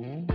Mm-hmm.